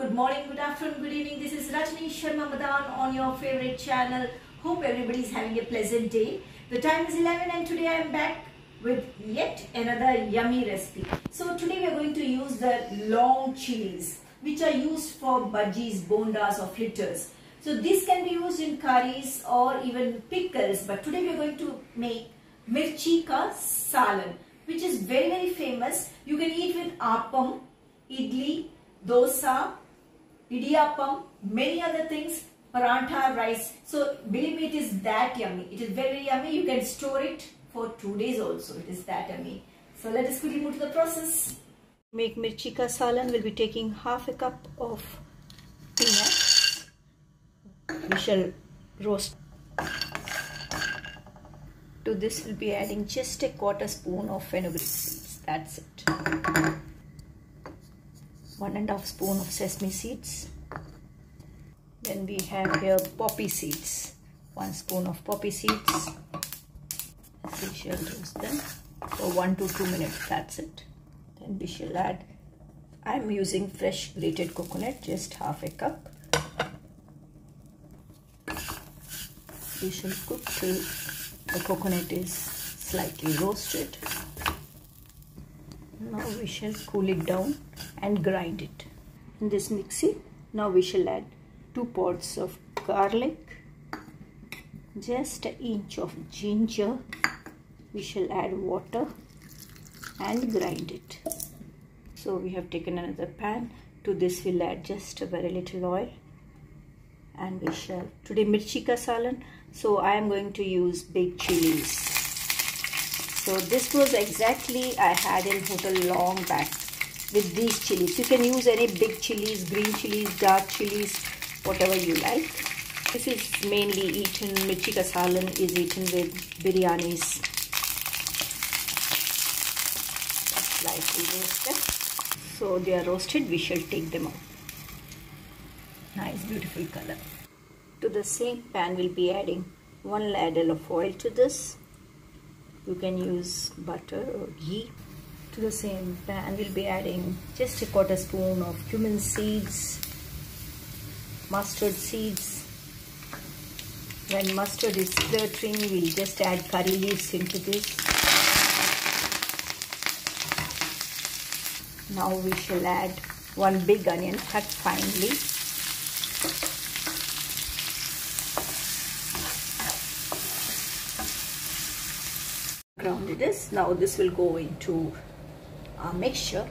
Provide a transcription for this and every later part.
Good morning, good afternoon, good evening. This is Rajni Sharma Madan on your favorite channel. Hope everybody is having a pleasant day. The time is 11 and today I am back with yet another yummy recipe. So today we are going to use the long chilies which are used for bhajis, bondas or fritters. So this can be used in curries or even pickles but today we are going to make mirchi ka salan which is very very famous. You can eat with appam, idli, dosa, idiyappam, many other things, parantha, rice. So believe me, it is that yummy. It is very, yummy. You can store it for two days also. It is that yummy. So let us quickly move to the process. Make mirchi ka salan. We'll be taking half a cup of peanuts. We shall roast. To this we'll be adding just a quarter spoon of fenugreek seeds. That's it one and a half spoon of sesame seeds. Then we have here poppy seeds. One spoon of poppy seeds. We shall roast them for one to two minutes. That's it. Then we shall add i'm using fresh grated coconut just half a cup. We shall cook till the coconut is slightly roasted. Now we shall cool it down and grind it. In this mixie now we shall add two pods of garlic just an inch of ginger. We shall add water and grind it. So we have taken another pan. To this we'll add just a very little oil. And we shall today mirchi ka salan so i am going to use big chilies. So this was exactly I had in hotel long back with these chilies. You can use any big chilies, green chilies, dark chilies, whatever you like. This is mainly eaten, mirchi ka salan is eaten with biryanis. Roasted. So they are roasted, we shall take them out. Nice beautiful color. To the same pan we'll be adding one ladle of oil to this you can use butter or ghee to the same pan we'll be adding just a quarter spoon of cumin seeds mustard seeds. When mustard is splurting we'll just add curry leaves into this. Now we shall add one big onion cut finely. Grounded this. Now this will go into our mixture.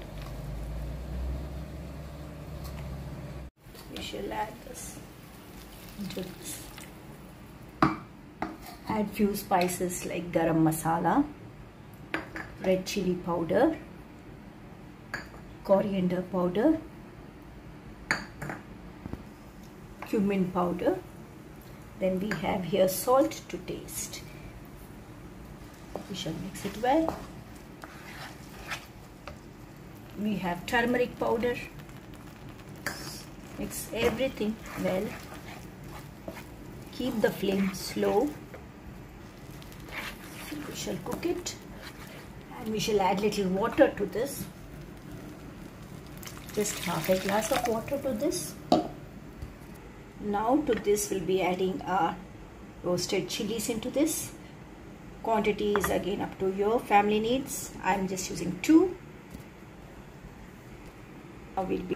We shall add this into this. Add few spices like garam masala, red chili powder, coriander powder, cumin powder. Then we have here salt to taste we shall mix it well we have turmeric powder. Mix everything well. Keep the flame slow. We shall cook it. And we shall add little water to this. Just half a glass of water to this. Now to this we'll be adding our roasted chilies into this. Quantity is again up to your family needs. I'm just using two now we'll be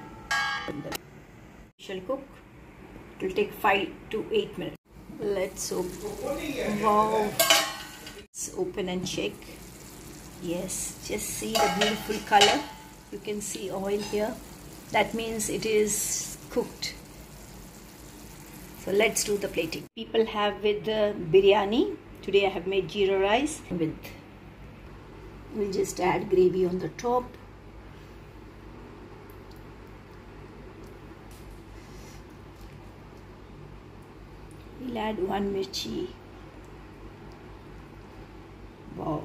shall cook. It will take five to eight minutes. Let's open wow. Let's open and check. Yes just see the beautiful color. You can see oil here. That means it is cooked. So let's do the plating. People have with the biryani. Today I have made jeera rice with, we'll just add gravy on the top. We'll add one mirchi. Wow.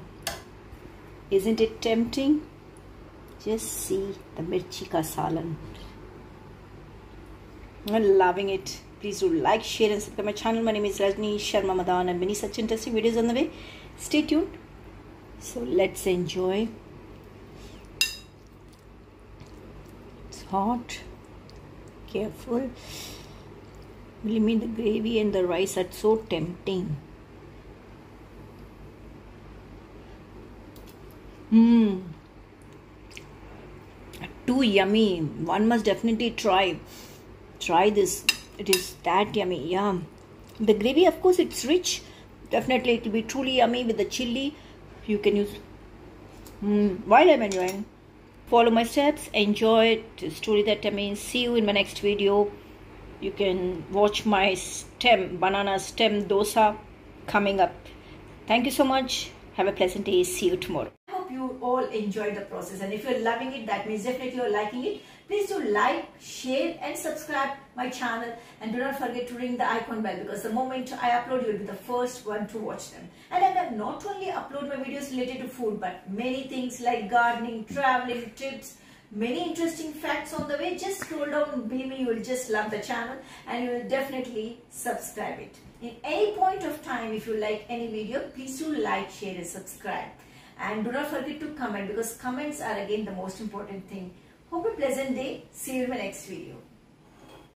Isn't it tempting? Just see the mirchi ka salan. I'm loving it. Please do like, share and subscribe to my channel. My name is Rajni Sharma Madan and many such interesting videos on the way. Stay tuned. So let's enjoy. It's hot. careful. Believe me, the gravy and the rice are so tempting. Mmm. Too yummy. One must definitely try. Try this. It is that yummy. Yum. The gravy, of course, it's rich. Definitely, it will be truly yummy with the chili. You can use. Mm, while I'm enjoying, follow my steps. Enjoy the story that I mean. See you in my next video. You can watch my stem banana stem dosa coming up. Thank you so much. Have a pleasant day. See you tomorrow I hope you all enjoyed the process and if you're loving it that means definitely you're liking it please do like share and subscribe my channel and do not forget to ring the icon bell because the moment i upload you'll be the first one to watch them and i will not only upload my videos related to food but many things like gardening traveling tips many interesting facts on the way just scroll down me you will just love the channel and you will definitely subscribe it in any point of time if you like any video please do like share and subscribe and do not forget to comment because comments are again the most important thing. Hope a pleasant day. See you in my next video.